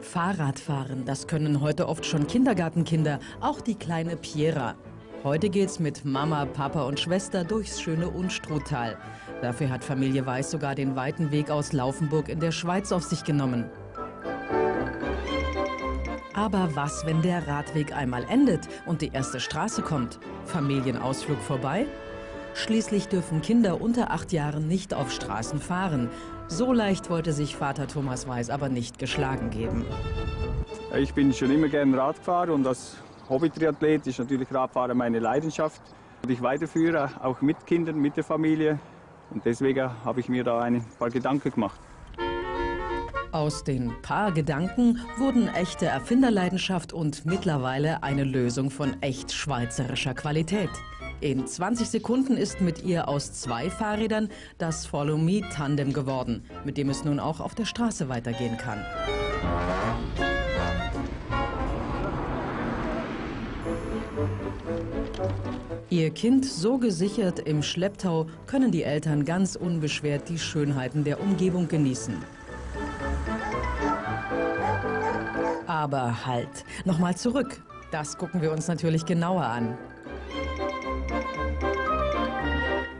Fahrradfahren, das können heute oft schon Kindergartenkinder, auch die kleine Piera. Heute geht's mit Mama, Papa und Schwester durchs schöne Unstruttal. Dafür hat Familie Weiß sogar den weiten Weg aus Laufenburg in der Schweiz auf sich genommen. Aber was, wenn der Radweg einmal endet und die erste Straße kommt? Familienausflug vorbei? Schließlich dürfen Kinder unter acht Jahren nicht auf Straßen fahren. So leicht wollte sich Vater Thomas Weiß aber nicht geschlagen geben. Ich bin schon immer gern Radfahrer und als Hobby-Triathlet ist natürlich Radfahren meine Leidenschaft. Und ich weiterführe auch mit Kindern, mit der Familie. Und deswegen habe ich mir da ein paar Gedanken gemacht. Aus den paar Gedanken wurden echte Erfinderleidenschaft und mittlerweile eine Lösung von echt schweizerischer Qualität. In 20 Sekunden ist mit ihr aus zwei Fahrrädern das Follow Me Tandem geworden, mit dem es nun auch auf der Straße weitergehen kann. Ihr Kind so gesichert im Schlepptau können die Eltern ganz unbeschwert die Schönheiten der Umgebung genießen. Aber halt, nochmal zurück. Das gucken wir uns natürlich genauer an.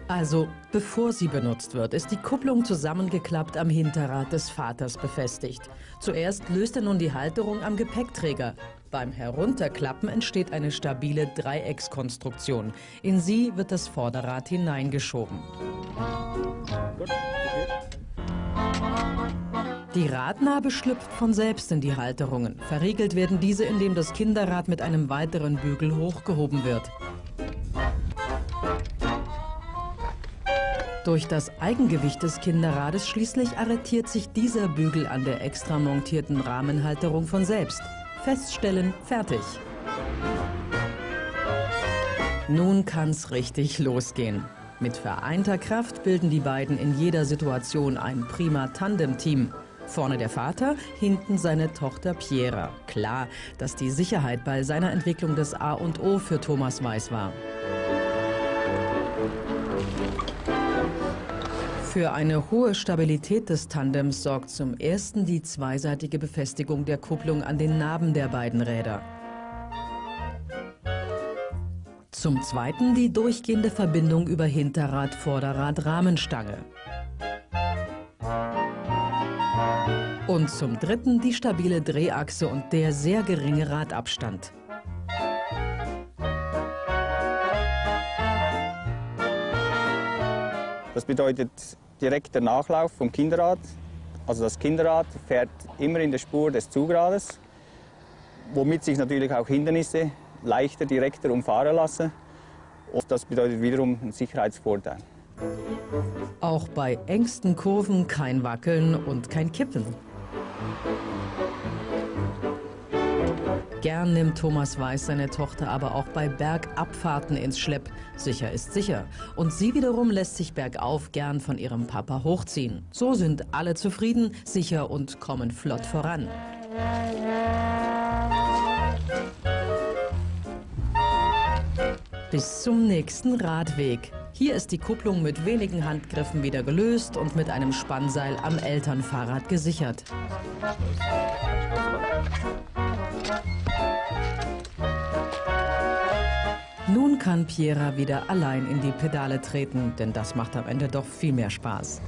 Also, bevor sie benutzt wird, ist die Kupplung zusammengeklappt am Hinterrad des Vaters befestigt. Zuerst löst er nun die Halterung am Gepäckträger. Beim Herunterklappen entsteht eine stabile Dreieckskonstruktion. In sie wird das Vorderrad hineingeschoben. Die Radnabe schlüpft von selbst in die Halterungen. Verriegelt werden diese, indem das Kinderrad mit einem weiteren Bügel hochgehoben wird. Durch das Eigengewicht des Kinderrades schließlich arretiert sich dieser Bügel an der extra montierten Rahmenhalterung von selbst. Feststellen, fertig. Nun kann's richtig losgehen. Mit vereinter Kraft bilden die beiden in jeder Situation ein prima Tandem-Team. Vorne der Vater, hinten seine Tochter Piera. Klar, dass die Sicherheit bei seiner Entwicklung das A und O für Thomas Weiß war. Für eine hohe Stabilität des Tandems sorgt zum ersten die zweiseitige Befestigung der Kupplung an den Narben der beiden Räder. Zum zweiten die durchgehende Verbindung über Hinterrad, Vorderrad, Rahmenstange. Und zum dritten die stabile Drehachse und der sehr geringe Radabstand. Das bedeutet direkter Nachlauf vom Kinderrad. Also das Kinderrad fährt immer in der Spur des Zugrades, womit sich natürlich auch Hindernisse leichter, direkter umfahren lassen. Und das bedeutet wiederum einen Sicherheitsvorteil. Auch bei engsten Kurven kein Wackeln und kein Kippen. Gern nimmt Thomas Weiß seine Tochter aber auch bei Bergabfahrten ins Schlepp. Sicher ist sicher. Und sie wiederum lässt sich bergauf gern von ihrem Papa hochziehen. So sind alle zufrieden, sicher und kommen flott voran. Bis zum nächsten Radweg. Hier ist die Kupplung mit wenigen Handgriffen wieder gelöst und mit einem Spannseil am Elternfahrrad gesichert. Nun kann Piera wieder allein in die Pedale treten, denn das macht am Ende doch viel mehr Spaß.